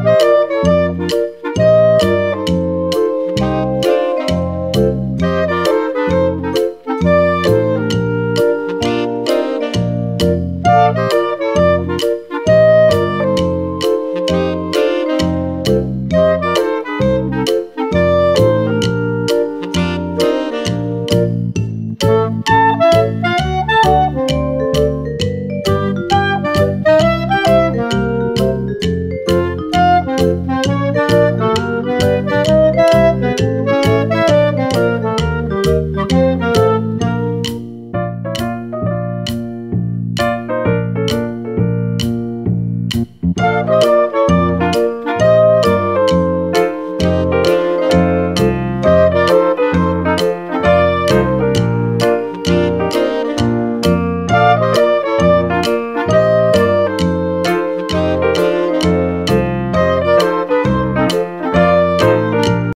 Música